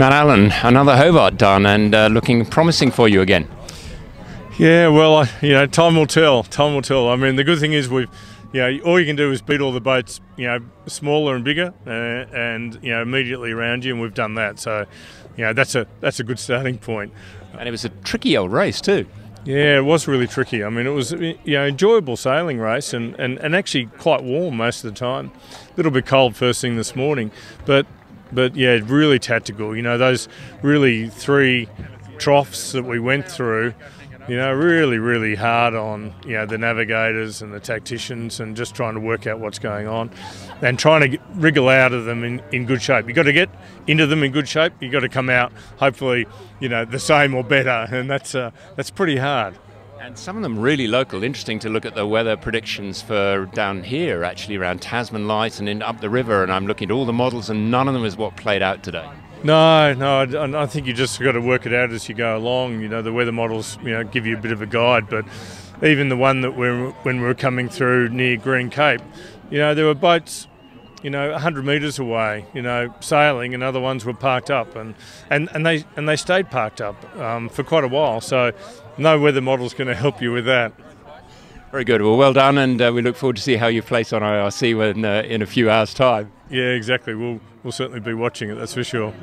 Matt Allen, another Hobart done and uh, looking promising for you again. Yeah, well, I, you know, time will tell. Time will tell. I mean, the good thing is we've, you know, all you can do is beat all the boats, you know, smaller and bigger, uh, and you know, immediately around you, and we've done that. So, you know, that's a that's a good starting point. And it was a tricky old race too. Yeah, it was really tricky. I mean, it was you know enjoyable sailing race and, and, and actually quite warm most of the time. A little bit cold first thing this morning, but but yeah, really tactical. You know, those really three troughs that we went through, you know, really, really hard on, you know, the navigators and the tacticians and just trying to work out what's going on and trying to get, wriggle out of them in, in good shape. You've got to get into them in good shape. You've got to come out, hopefully, you know, the same or better. And that's, uh, that's pretty hard. And some of them really local. Interesting to look at the weather predictions for down here, actually around Tasman Light and in, up the river. And I'm looking at all the models, and none of them is what played out today. No, no, I, I think you just got to work it out as you go along. You know, the weather models, you know, give you a bit of a guide, but even the one that we're when we were coming through near Green Cape, you know, there were boats you know, 100 metres away, you know, sailing, and other ones were parked up, and, and, and they and they stayed parked up um, for quite a while. So, no weather model's going to help you with that. Very good. Well, well done, and uh, we look forward to see how you place on IRC when, uh, in a few hours' time. Yeah, exactly. We'll we'll certainly be watching it. That's for sure.